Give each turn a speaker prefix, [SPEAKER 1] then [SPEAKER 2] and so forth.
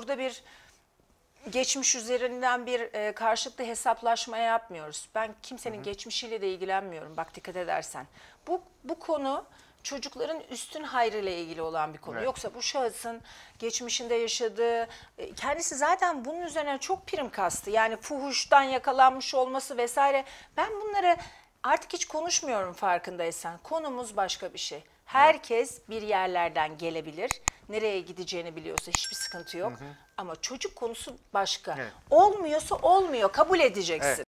[SPEAKER 1] burada bir geçmiş üzerinden bir e, karşılıklı hesaplaşma yapmıyoruz. Ben kimsenin geçmişiyle de ilgilenmiyorum bak dikkat edersen. Bu, bu konu çocukların üstün hayrıyla ilgili olan bir konu.
[SPEAKER 2] Evet.
[SPEAKER 1] Yoksa bu şahısın geçmişinde yaşadığı, e, kendisi zaten bunun üzerine çok prim kastı. Yani fuhuştan yakalanmış olması vesaire. Ben bunları artık hiç konuşmuyorum farkındaysan. Konumuz başka bir şey. Herkes bir yerlerden gelebilir. Nereye gideceğini biliyorsa hiçbir sıkıntı yok. Ama çocuk konusu başka.
[SPEAKER 2] Evet.
[SPEAKER 1] Olmuyorsa olmuyor. Kabul edeceksin.
[SPEAKER 2] Evet.